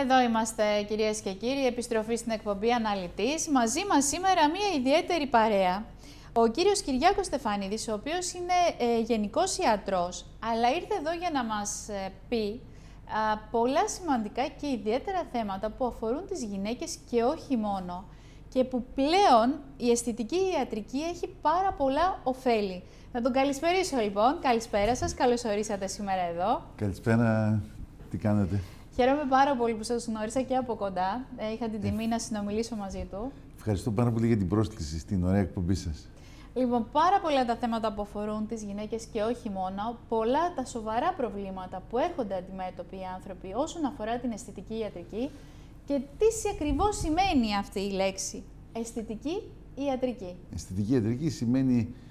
Εδώ είμαστε κυρίες και κύριοι, επιστροφή στην εκπομπή Αναλυτής. Μαζί μας σήμερα μία ιδιαίτερη παρέα. Ο κύριος Κυριάκος Στεφανίδης, ο οποίος είναι ε, γενικός ιατρός, αλλά ήρθε εδώ για να μας ε, πει πολλά σημαντικά και ιδιαίτερα θέματα που αφορούν τις γυναίκες και όχι μόνο και που πλέον η αισθητική ιατρική έχει πάρα πολλά ωφέλη. Να τον καλησπερίσω λοιπόν. Καλησπέρα σας. Καλώς ορίσατε σήμερα εδώ. Καλησπέρα. Τι κάνετε; Χαίρομαι πάρα πολύ που σας γνώρισα και από κοντά. Ε, είχα την τιμή να συνομιλήσω μαζί του. Ευχαριστώ πάρα πολύ για την πρόσκληση στην ωραία εκπομπή σας. Λοιπόν, πάρα πολλά τα θέματα που αφορούν τις γυναίκες και όχι μόνο, πολλά τα σοβαρά προβλήματα που έρχονται αντιμέτωποι οι άνθρωποι όσον αφορά την αισθητική ιατρική και τι ακριβώς σημαίνει αυτή η λέξη, αισθητική ιατρική. Αισθητική ιατρική σημαίνει, ε,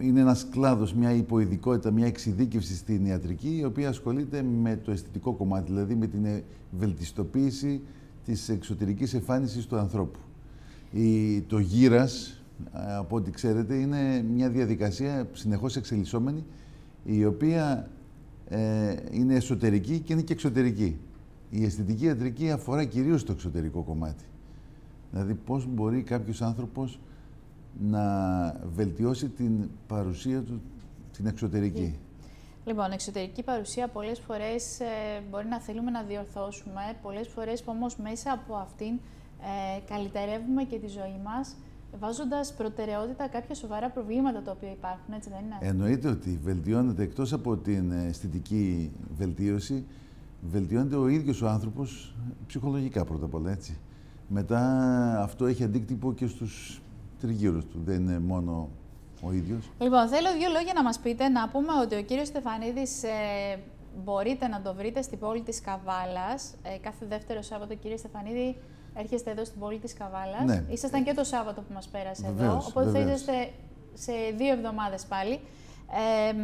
είναι ένας κλάδος, μια υποειδικότητα, μια εξειδίκευση στην ιατρική, η οποία ασχολείται με το αισθητικό κομμάτι, δηλαδή με την βελτιστοποίηση της εξωτερικής εμφάνισης του ανθρώπου. Η, το γύρας, από ό,τι ξέρετε, είναι μια διαδικασία συνεχώς εξελισσόμενη, η οποία ε, είναι εσωτερική και είναι και εξωτερική. Η αισθητική ιατρική αφορά κυρίως το εξωτερικό κομμάτι. Δηλαδή πώς μπορεί κάποιος άνθρωπος να βελτιώσει την παρουσία του την εξωτερική. Λοιπόν, εξωτερική παρουσία πολλές φορές ε, μπορεί να θέλουμε να διορθώσουμε, πολλές φορές όμως μέσα από αυτήν ε, καλυτερεύουμε και τη ζωή μας βάζοντας προτεραιότητα κάποια σοβαρά προβλήματα τα οποία υπάρχουν, έτσι δεν είναι; Εννοείται ότι βελτιώνεται εκτός από την αισθητική βελτίωση, βελτιώνεται ο ίδιος ο άνθρωπος ψυχολογικά πρώτα απ' όλα, έτσι. Μετά αυτό έχει αντίκτυπο και στους τριγύρους του, δεν είναι μόνο ο ίδιος. Λοιπόν, θέλω δύο λόγια να μας πείτε, να πούμε ότι ο κύριος Στεφανίδης ε, μπορείτε να το βρείτε στην πόλη της Καβάλας. Ε, κάθε δεύτερο Σάββατο, κύριε Στεφανίδη, έρχεστε εδώ στην πόλη της Καβάλας. Ναι. Ήσασταν και το Σάββατο που μας πέρασε βεβαίως, εδώ, οπότε βεβαίως. θα είσαστε σε δύο εβδομάδες πάλι. Ε,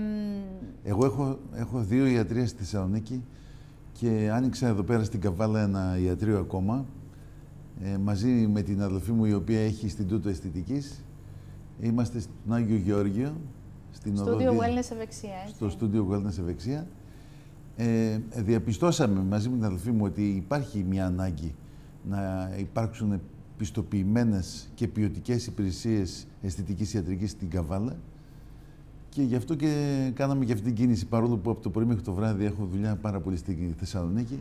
Εγώ έχω, έχω δύο ιατρίες στη Θεσσαλονίκη και άνοιξα εδώ πέρα στην Καβάλα ένα ιατρείο ακόμα ε, μαζί με την αδελφή μου η οποία έχει Ινστιτούτο Αισθητικής. Είμαστε στον Άγιο Γεώργιο, στην στο οδό Studio Δι- Wellness Ευεξία, έτσι. στο στούντιο Wellness Ευεξία. Ε, διαπιστώσαμε μαζί με την αδελφή μου ότι υπάρχει μια ανάγκη να υπάρξουν πιστοποιημένες και ποιοτικές υπηρεσίες αισθητικής ιατρικής στην Καβάλα και γι' αυτό και κάναμε και αυτή την κίνηση παρόλο που από το πρωί μέχρι το βράδυ έχω δουλειά πάρα πολύ στη Θεσσαλονίκη.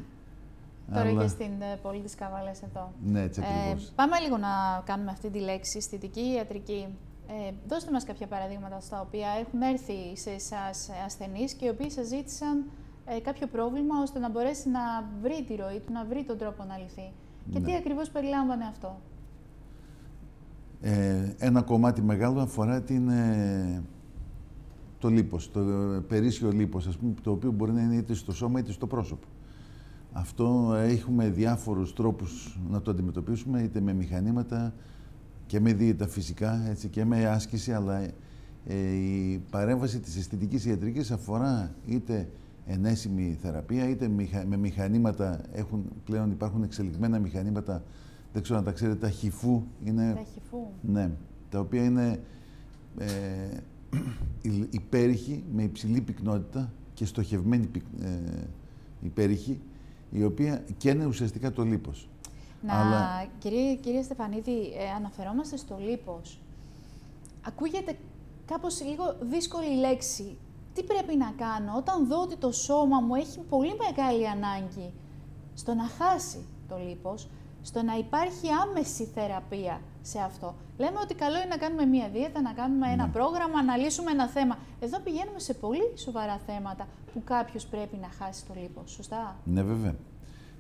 Τώρα και στην ε, πόλη της Καβάλας εδώ. Ναι, έτσι Ε, ακριβώς. πάμε λίγο να κάνουμε αυτή τη λέξη, αισθητική ιατρική. Ε, δώστε μας κάποια παραδείγματα στα οποία έχουν έρθει σε εσάς ασθενείς και οι οποίοι σας ζήτησαν ε, κάποιο πρόβλημα ώστε να μπορέσει να βρει τη ροή του, να βρει τον τρόπο να λυθεί. Και τι Ναι. ακριβώς περιλάμβανε αυτό; Ε, ένα κομμάτι μεγάλο αφορά την, ε, το λίπος, το ε, περίσσιο λίπος, ας πούμε, το οποίο μπορεί να είναι είτε στο σώμα είτε στο πρόσωπο. Αυτό ε, έχουμε διάφορους τρόπους να το αντιμετωπίσουμε, είτε με μηχανήματα και με δίαιτα φυσικά, έτσι, και με άσκηση, αλλά ε, η παρέμβαση της αισθητικής ιατρικής αφορά είτε ενέσιμη θεραπεία, είτε μηχα- με μηχανήματα, έχουν, πλέον υπάρχουν εξελιγμένα μηχανήματα, δεν ξέρω αν τα ξέρετε, τα χυφού, είναι Τα χυφού. ναι, τα οποία είναι ε, υ- υπέρηχοι με υψηλή πυκνότητα και στοχευμένη πυκ- ε, υπέρηχη, η οποία καίνε ουσιαστικά το λίπος. Να, Αλλά- κύριε, κύριε Στεφανίδη, ε, αναφερόμαστε στο λίπος. Ακούγεται κάπως λίγο δύσκολη λέξη. Τι πρέπει να κάνω όταν δω ότι το σώμα μου έχει πολύ μεγάλη ανάγκη στο να χάσει το λίπος, στο να υπάρχει άμεση θεραπεία σε αυτό. Λέμε ότι καλό είναι να κάνουμε μία δίαιτα, να κάνουμε ένα Ναι. πρόγραμμα, να λύσουμε ένα θέμα. Εδώ πηγαίνουμε σε πολύ σοβαρά θέματα που κάποιος πρέπει να χάσει το λίπος. Σωστά; Ναι, βέβαια.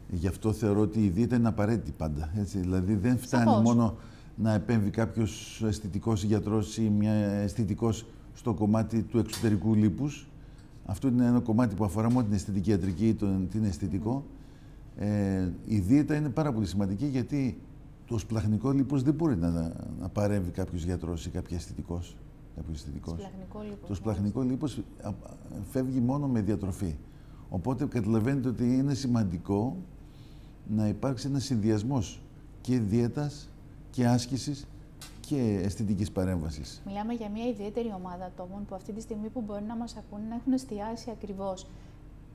Γι' αυτό θεωρώ ότι η δίαιτα είναι απαραίτητη πάντα. Έτσι. Δηλαδή δεν φτάνει Σαφώς. μόνο να επέμβει κάποιος αισθητικός γιατρός ή μια αισθητικός στο κομμάτι του εξωτερικού λίπους. Αυτό είναι ένα κομμάτι που αφορά μόνο την αισθητική ιατρική ή τον, την αισθητικό. Ε, η δίαιτα είναι πάρα πολύ σημαντική γιατί το σπλαχνικό λίπος δεν μπορεί να, να παρέμβει κάποιος γιατρός ή κάποιος αισθητικός. Κάποιος αισθητικός. Σπλαχνικό λίπος. Το σπλαχνικό λίπος α, α, φεύγει μόνο με διατροφή. Οπότε καταλαβαίνετε ότι είναι σημαντικό να υπάρξει ένας συνδυασμός και δίαιτας και άσκησης και αισθητικής παρέμβασης. Μιλάμε για μια ιδιαίτερη ομάδα ατόμων που αυτή τη στιγμή που μπορεί να μας ακούνε να έχουν εστιάσει ακριβώς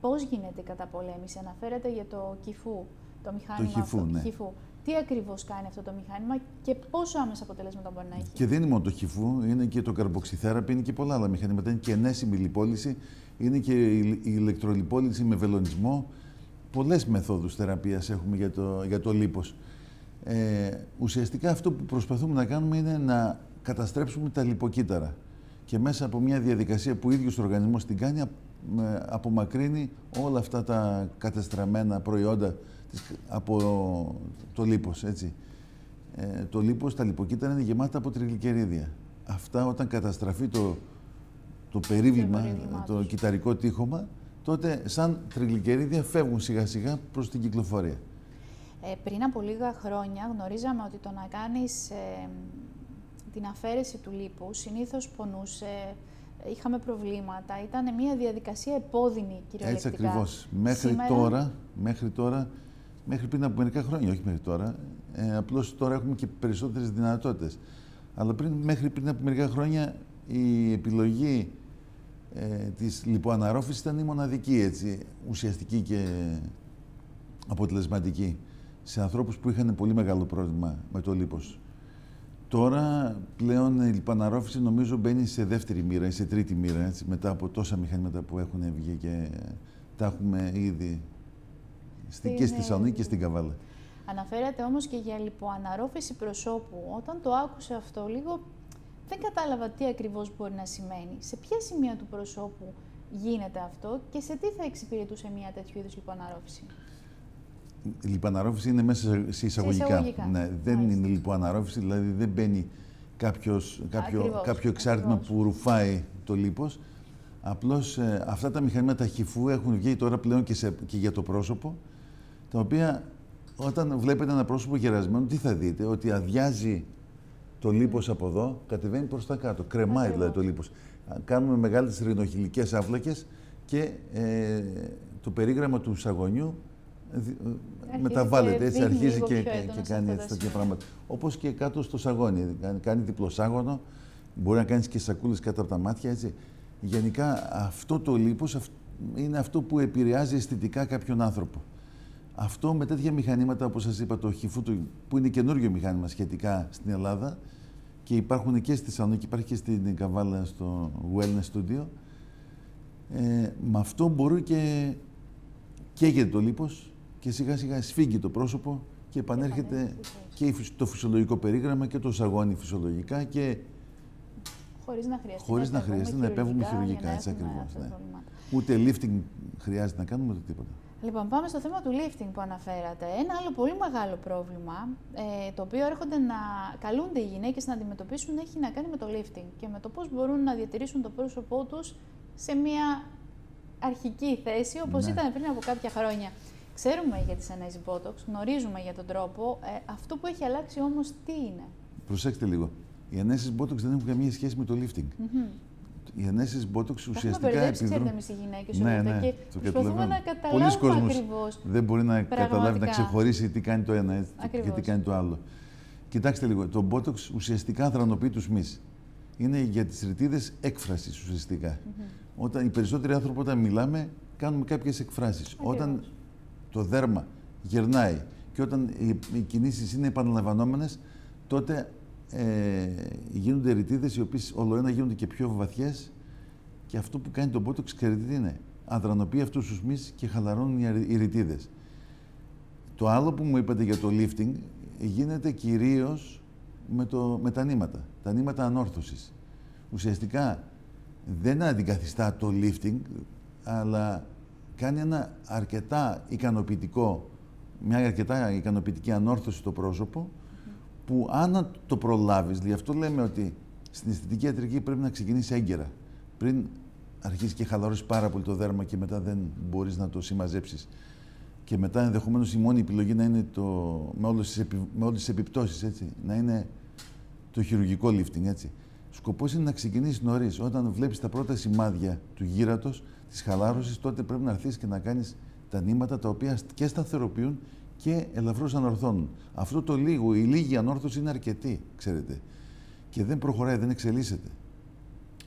πώς γίνεται η καταπολέμηση. Αναφέρεται για το κυφού, Το μηχάνημα το χυφού, αυτό, ναι. χυφού. Τι ακριβώς κάνει αυτό το μηχάνημα και πόσο άμεσα αποτελέσματα μπορεί να έχει; Και δεν είναι μόνο το χυφού, είναι και το καρποξιθέραπη, είναι και πολλά άλλα μηχανήματα. Είναι και ενέσιμη λιπόλυση, είναι και η ηλεκτρολιπόλυση με βελονισμό. Πολλές μεθόδους θεραπείας έχουμε για το, για το λίπος. Ε, ουσιαστικά αυτό που προσπαθούμε να κάνουμε είναι να καταστρέψουμε τα λιποκύτταρα και μέσα από μια διαδικασία που ο ίδιος ο οργανισμός την κάνει απομακρύνει όλα αυτά τα κατεστραμμένα προϊόντα από το λίπος, έτσι. Ε, το λίπος, τα λιποκύτταρα είναι γεμάτα από τριγλικερίδια. Αυτά όταν καταστραφεί το, το περίβλημα, το, το κυταρικό τείχομα, τότε σαν τριγλικερίδια φεύγουν σιγά σιγά προς την κυκλοφορία. Ε, πριν από λίγα χρόνια γνωρίζαμε ότι το να κάνεις ε, την αφαίρεση του λίπου συνήθως πονούσε, είχαμε προβλήματα, ήταν μια διαδικασία επώδυνη κυριολεκτικά. Έτσι ακριβώς. Μέχρι τώρα, μέχρι τώρα, μέχρι πριν από μερικά χρόνια, όχι μέχρι τώρα, ε, απλώς τώρα έχουμε και περισσότερες δυνατότητες. Αλλά πριν, μέχρι πριν από μερικά χρόνια η επιλογή ε, της λιποαναρρόφησης ήταν η μοναδική, έτσι, ουσιαστική και αποτελεσματική σε ανθρώπους που είχαν πολύ μεγάλο πρόβλημα με το λίπος. Τώρα πλέον η λιπαναρρόφηση νομίζω μπαίνει σε δεύτερη μοίρα ή σε τρίτη μοίρα, έτσι, μετά από τόσα μηχανήματα που έχουν βγει και τα έχουμε ήδη στην, και στη Θεσσαλονίκη και στην Καβάλα. Αναφέρατε όμως και για λιποαναρρόφηση προσώπου. Όταν το άκουσα αυτό λίγο δεν κατάλαβα τι ακριβώς μπορεί να σημαίνει. Σε ποια σημεία του προσώπου γίνεται αυτό και σε τι θα εξυπηρετούσε μια τέτοιου είδους λιποαναρρόφηση. Η λιποαναρρόφηση είναι μέσα σε εισαγωγικά. Σε εισαγωγικά. Ναι, δεν Μάλιστα. είναι λιποαναρρόφηση, δηλαδή δεν μπαίνει κάποιος, κάποιο, ακριβώς, κάποιο εξάρτημα ακριβώς. που ρουφάει το λίπος. Απλώς ε, αυτά τα μηχανήματα χυφού έχουν βγει τώρα πλέον και, σε, και για το πρόσωπο, τα οποία όταν βλέπετε ένα πρόσωπο γερασμένο, τι θα δείτε, ότι αδειάζει το λίπος από εδώ, κατεβαίνει προς τα κάτω. Κρεμάει δηλαδή το λίπος. Κάνουμε μεγάλες ρινοχυλικές άφλακες και ε, το περίγραμμα του σαγωνιού ε, μεταβάλλεται, έτσι αρχίζει και, και, και κάνει έτσι τέτοια πράγματα. Όπως και κάτω στο σαγόνι, κάνει, κάνει διπλοσάγωνο, μπορεί να κάνεις και σακούλες κάτω από τα μάτια, έτσι. Γενικά αυτό το λίπος είναι αυτό που επηρεάζει αισθητικά κάποιον άνθρωπο. Αυτό με τέτοια μηχανήματα, όπως σας είπα, το χιφού, που είναι καινούριο μηχάνημα σχετικά στην Ελλάδα και υπάρχουν και στη Θεσσαλονίκη, υπάρχει και στην Καβάλα στο Wellness Studio, ε, με αυτό μπορεί και καίγεται το λίπος και σιγά σιγά σφίγγει το πρόσωπο και επανέρχεται και το φυσιολογικό περίγραμμα και το σαγόνι φυσιολογικά και χωρίς να χρειαστεί, χωρίς να, χρειαστεί να επέμβουμε χειρουργικά, έτσι ακριβώς. Ναι. Ούτε lifting χρειάζεται να κάνουμε, ούτε τίποτα. Λοιπόν, πάμε στο θέμα του lifting που αναφέρατε. Ένα άλλο πολύ μεγάλο πρόβλημα, ε, το οποίο έρχονται να καλούνται οι γυναίκες να αντιμετωπίσουν, έχει να κάνει με το lifting και με το πώς μπορούν να διατηρήσουν το πρόσωπό τους σε μια αρχική θέση, όπως ναι. ήταν πριν από κάποια χρόνια. Ξέρουμε για τις ενέσεις Botox, γνωρίζουμε για τον τρόπο. Ε, αυτό που έχει αλλάξει όμως τι είναι; Προσέξτε λίγο. Οι ενέσεις Botox δεν έχουν καμία σχέση με το lifting. Mm -hmm. Οι ενέσεις Botox ουσιαστικά επιδρούν... ξέρετε εμείς οι γυναίκες ναι, ναι, και το προσπαθούμε να καταλάβουμε ακριβώς. δεν μπορεί να καταλάβει, να ξεχωρίσει τι κάνει το ένα και τι κάνει το άλλο. Κοιτάξτε λίγο, το Botox ουσιαστικά θρανοποιεί τους μυς. Είναι για τις ρητίδες έκφρασης ουσιαστικά. Mm -hmm. Όταν οι περισσότεροι άνθρωποι όταν μιλάμε κάνουμε κάποιες εκφράσεις. Όταν το δέρμα γερνάει και όταν οι, οι κινήσεις είναι επαναλαμβανόμενες, τότε ε, γίνονται ρητίδες οι οποίες ολοένα γίνονται και πιο βαθιές και αυτό που κάνει το Botox, ξέρετε τι είναι; Αδρανοποιεί αυτούς τους μυς και χαλαρώνουν οι ρητίδες. Το άλλο που μου είπατε για το lifting γίνεται κυρίως με, το, με τα νήματα, τα νήματα ανόρθωσης. Ουσιαστικά δεν αντικαθιστά το lifting, αλλά κάνει ένα αρκετά ικανοποιητικό, μια αρκετά ικανοποιητική ανόρθωση στο πρόσωπο, που αν το προλάβεις, γι' αυτό λέμε ότι στην αισθητική ιατρική πρέπει να ξεκινήσει έγκαιρα. Πριν αρχίσεις και χαλαρώσεις πάρα πολύ το δέρμα και μετά δεν μπορείς να το συμμαζέψεις. Και μετά ενδεχομένως η μόνη επιλογή να είναι το, με, όλες τις, επι, με όλες τις επιπτώσεις, έτσι, να είναι το χειρουργικό lifting, έτσι. Σκοπός είναι να ξεκινήσεις νωρίς. Όταν βλέπεις τα πρώτα σημάδια του γύρατος, της χαλάρωσης, τότε πρέπει να έρθεις και να κάνεις τα νήματα τα οποία και σταθεροποιούν και ελαφρώς ανορθώνουν. Αυτό το λίγο, η λίγη ανόρθωση είναι αρκετή, ξέρετε. Και δεν προχωράει, δεν εξελίσσεται.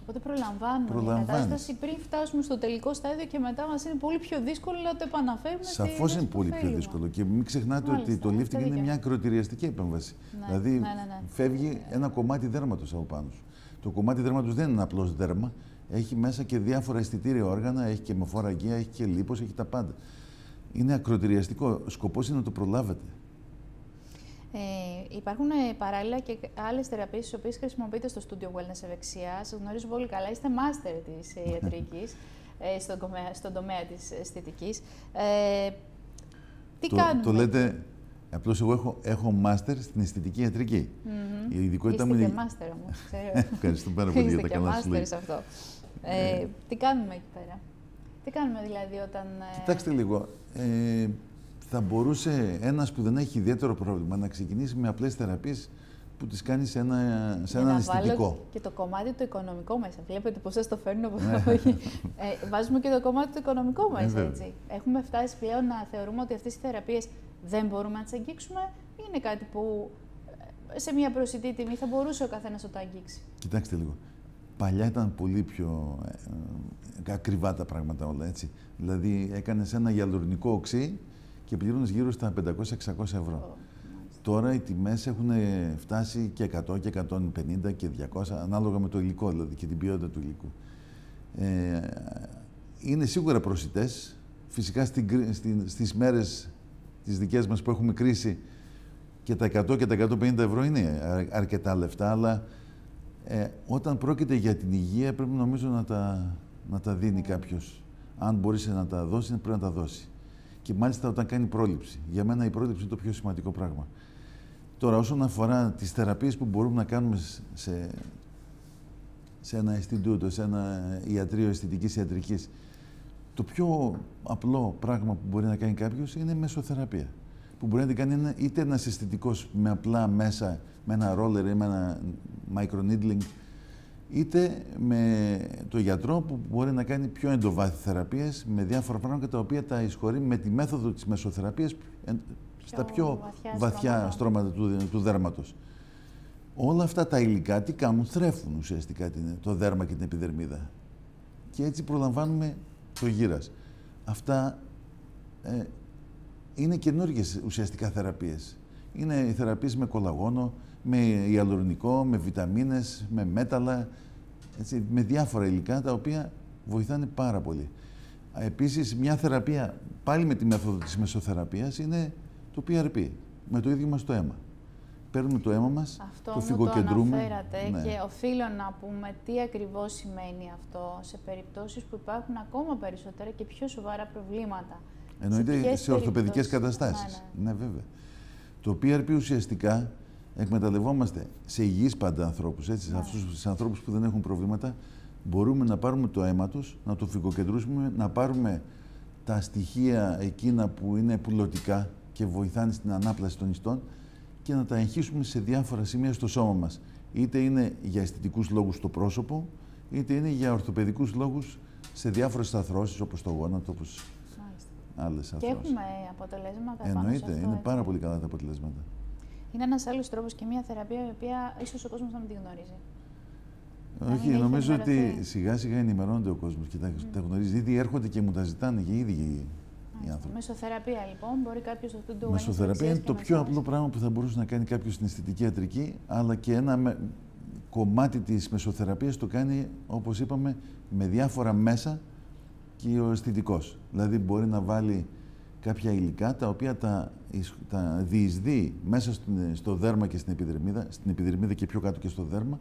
Οπότε προλαμβάνουμε. Η κατάσταση πριν φτάσουμε στο τελικό στάδιο και μετά μας είναι πολύ πιο δύσκολο να το επαναφέρουμε. Σαφώς είναι πολύ πιο δύσκολο. Και μην ξεχνάτε ότι το lifting είναι μια ακροτηριαστική επέμβαση. Ναι, δηλαδή ναι, ναι, φεύγει ένα κομμάτι δέρματος από πάνω σου. Το κομμάτι δέρματος δεν είναι απλώς δέρμα. Έχει μέσα και διάφορα αισθητήρια όργανα, έχει και μοφοραγία, έχει και λίπος, έχει τα πάντα. Είναι ακροτηριαστικό. Ο σκοπός είναι να το προλάβετε. Ε, υπάρχουν ε, παράλληλα και άλλες θεραπείες τις οποίες χρησιμοποιείτε στο Studio Wellness Ευεξία. Σας γνωρίζω πολύ καλά. Είστε μάστερ της ε, ιατρικής ε, στον, τομέα, στον τομέα της αισθητικής. Ε, τι το, κάνουμε; Το λέτε. Απλώς εγώ έχω, έχω μάστερ στην αισθητική ιατρική. Mm-hmm. Η ειδικότητα Είστε μου είναι. και μάστερ όμως. Ευχαριστώ πάρα πολύ για τα καλά σου σε αυτό. Ε, τι κάνουμε εκεί πέρα; Τι κάνουμε δηλαδή όταν. Κοιτάξτε λίγο. Ε, θα μπορούσε ένας που δεν έχει ιδιαίτερο πρόβλημα να ξεκινήσει με απλές θεραπείες που τις κάνει σε ένα, σε ένα αισθητικό. Και το κομμάτι του οικονομικό μέσα. Βλέπετε πώς σας το φέρνω από ε, Βάζουμε και το κομμάτι του οικονομικό ε, μέσα. έτσι. Έχουμε φτάσει πλέον να θεωρούμε ότι αυτές οι θεραπείες δεν μπορούμε να τις αγγίξουμε, ή είναι κάτι που ε, σε μια προσιτή τιμή θα μπορούσε ο καθένας να το αγγίξει; Κοιτάξτε λίγο. Παλιά ήταν πολύ πιο ε, ακριβά τα πράγματα όλα έτσι. Δηλαδή έκανες ένα γυαλουρνικό οξύ και πληρώνεις γύρω στα 500-600 ευρώ. Τώρα οι τιμές έχουν φτάσει και 100 και 150 και 200, ανάλογα με το υλικό δηλαδή και την ποιότητα του υλικού. Ε, είναι σίγουρα προσιτές. Φυσικά στην, στην, στις μέρες τις δικές μας που έχουμε κρίση και τα 100 και τα 150 ευρώ είναι αρκετά λεφτά, αλλά ε, όταν πρόκειται για την υγεία πρέπει νομίζω να τα, να τα δίνει κάποιος. Αν μπορείς να τα δώσεις, πρέπει να τα δώσεις και μάλιστα όταν κάνει πρόληψη. Για μένα η πρόληψη είναι το πιο σημαντικό πράγμα. Τώρα, όσον αφορά τις θεραπείες που μπορούμε να κάνουμε σε, σε ένα αισθητούτο, σε ένα ιατρείο αισθητικής ιατρικής, το πιο απλό πράγμα που μπορεί να κάνει κάποιος είναι μεσοθεραπεία. Που μπορεί να την κάνει είτε ένας αισθητικός με απλά μέσα, με ένα ρόλερ ή με ένα microneedling, είτε με το γιατρό που μπορεί να κάνει πιο εντοβάθη θεραπείες με διάφορα πράγματα τα οποία τα εισχωρεί με τη μέθοδο της μεσοθεραπείας στα πιο βαθιά, βαθιά στρώματα του, του δέρματος. Όλα αυτά τα υλικά τι κάνουν, θρέφουν ουσιαστικά το δέρμα και την επιδερμίδα. Και έτσι προλαμβάνουμε το γύρας. Αυτά ε, είναι καινούργιες ουσιαστικά θεραπείες. Είναι οι θεραπείες με κολαγόνο, με ιαλουρνικό, με βιταμίνες, με μέταλλα, έτσι, με διάφορα υλικά τα οποία βοηθάνε πάρα πολύ. Επίσης, μια θεραπεία, πάλι με τη μέθοδο της μεσοθεραπείας, είναι το PRP, με το ίδιο μας το αίμα. Παίρνουμε το αίμα μας, αυτό το φυγοκεντρούμε. Αυτό αναφέρατε ναι. και οφείλω να πούμε τι ακριβώς σημαίνει αυτό σε περιπτώσεις που υπάρχουν ακόμα περισσότερα και πιο σοβαρά προβλήματα. Εννοείται σε, σε ορθοπαιδικές καταστάσεις. Ναι, ναι. ναι, βέβαια. Το PRP ουσιαστικά εκμεταλλευόμαστε σε υγιείς πάντα ανθρώπους, έτσι, σε ναι. αυτούς τους ανθρώπους που δεν έχουν προβλήματα, μπορούμε να πάρουμε το αίμα τους, να το φυγοκεντρούσουμε, να πάρουμε τα στοιχεία εκείνα που είναι πουλωτικά και βοηθάνε στην ανάπλαση των ιστών και να τα εγχύσουμε σε διάφορα σημεία στο σώμα μας. Είτε είναι για αισθητικούς λόγους στο πρόσωπο, είτε είναι για ορθοπαιδικούς λόγους σε διάφορες αρθρώσεις όπως το γόνατο, όπως άλλες αρθρώσεις. Και έχουμε αποτελέσματα Εννοείται, είναι πάρα πολύ καλά τα αποτελέσματα είναι ένας άλλος τρόπος και μια θεραπεία η οποία ίσως ο κόσμος να μην τη γνωρίζει. Όχι, νομίζω ότι σιγά σιγά ενημερώνεται ο κόσμος και τα, mm. τα γνωρίζει. Ήδη έρχονται και μου τα ζητάνε και οι ίδιοι οι άνθρωποι. Μεσοθεραπεία λοιπόν, μπορεί κάποιος αυτό το Μεσοθεραπεία είναι το πιο απλό πράγμα που θα μπορούσε να κάνει κάποιος στην αισθητική ιατρική, αλλά και ένα με, κομμάτι της μεσοθεραπείας το κάνει, όπως είπαμε, με διάφορα μέσα και ο αισθητικός. Δηλαδή μπορεί να βάλει κάποια υλικά τα οποία τα, τα διεισδύει μέσα στο δέρμα και στην επιδερμίδα, στην επιδερμίδα και πιο κάτω και στο δέρμα,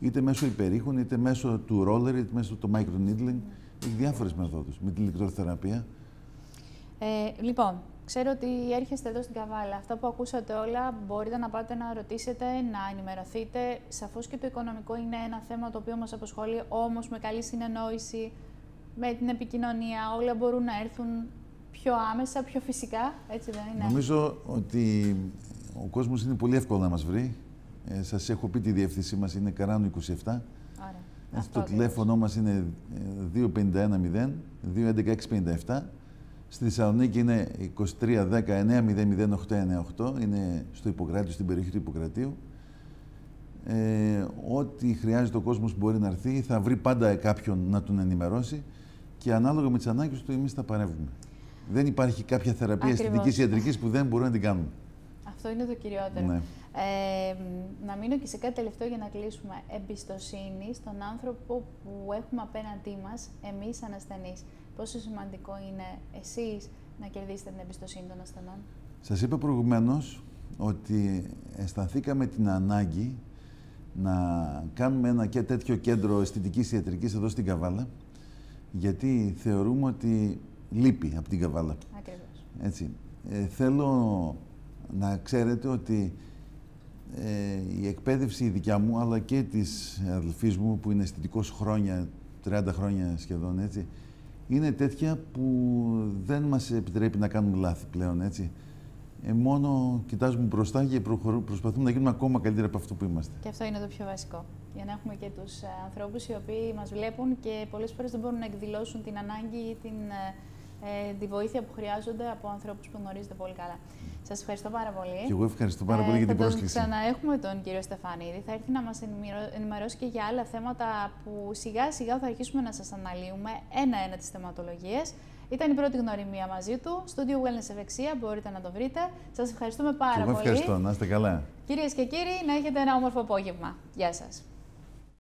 είτε μέσω υπερήχων, είτε μέσω του roller, είτε μέσω του microneedling. Έχει διάφορες μεθόδους με την ηλεκτροθεραπεία. Ε, λοιπόν, ξέρω ότι έρχεστε εδώ στην Καβάλα. Αυτά που ακούσατε όλα μπορείτε να πάτε να ρωτήσετε, να ενημερωθείτε. Σαφώς και το οικονομικό είναι ένα θέμα το οποίο μας απασχολεί, όμως με καλή συνεννόηση, με την επικοινωνία, όλα μπορούν να έρθουν πιο άμεσα, πιο φυσικά, έτσι δεν είναι; Νομίζω ότι ο κόσμος είναι πολύ εύκολο να μας βρει. Ε, σας έχω πει τη διεύθυνσή μας είναι Καράνου 27. Ωραία. το τηλέφωνο μας είναι 251 211 Στη Θεσσαλονίκη είναι 2310 900898. Είναι στο Ιπποκράτιο, στην περιοχή του Ιπποκρατίου. Ε, ό,τι χρειάζεται ο κόσμος που μπορεί να έρθει, θα βρει πάντα κάποιον να τον ενημερώσει και ανάλογα με τις ανάγκες του εμείς θα παρεύουμε. Δεν υπάρχει κάποια θεραπεία αισθητικής ιατρικής που δεν μπορούμε να την κάνουμε. Αυτό είναι το κυριότερο. Ναι. Ε, να μείνω και σε κάτι τελευταίο για να κλείσουμε. Εμπιστοσύνη στον άνθρωπο που έχουμε απέναντί μας, εμείς σαν ασθενείς. Πόσο σημαντικό είναι εσείς να κερδίσετε την εμπιστοσύνη των ασθενών; Σας είπα προηγουμένως ότι αισθανθήκαμε την ανάγκη να κάνουμε ένα και τέτοιο κέντρο αισθητικής ιατρικής εδώ στην Καβάλα, γιατί θεωρούμε ότι λείπει από την Καβάλα. Ακριβώς. Έτσι. Ε, θέλω να ξέρετε ότι ε, η εκπαίδευση η δικιά μου, αλλά και της αδελφής μου, που είναι αισθητικός χρόνια, 30 χρόνια σχεδόν, έτσι, είναι τέτοια που δεν μας επιτρέπει να κάνουμε λάθη πλέον, έτσι. Ε, μόνο κοιτάζουμε μπροστά και προσπαθούμε να γίνουμε ακόμα καλύτερα από αυτό που είμαστε. Και αυτό είναι το πιο βασικό. Για να έχουμε και τους ε, ανθρώπους οι οποίοι μας βλέπουν και πολλές φορές δεν μπορούν να εκδηλώσουν την ανάγκη ή την ε, ε, τη βοήθεια που χρειάζονται από ανθρώπους που γνωρίζετε πολύ καλά. Σας ευχαριστώ πάρα πολύ. Και εγώ ευχαριστώ πάρα πολύ ε, για την πρόσκληση. Θα ξαναέχουμε τον κύριο Στεφανίδη. Θα έρθει να μας ενημερώσει και για άλλα θέματα που σιγά σιγά θα αρχίσουμε να σας αναλύουμε ένα-ένα τις θεματολογίες. Ήταν η πρώτη γνωριμία μαζί του. Studio Wellness Ευεξία, μπορείτε να το βρείτε. Σας ευχαριστούμε πάρα και εγώ πολύ. Ευχαριστώ, να είστε καλά. Κυρίες και κύριοι, να έχετε ένα όμορφο απόγευμα. Γεια σας.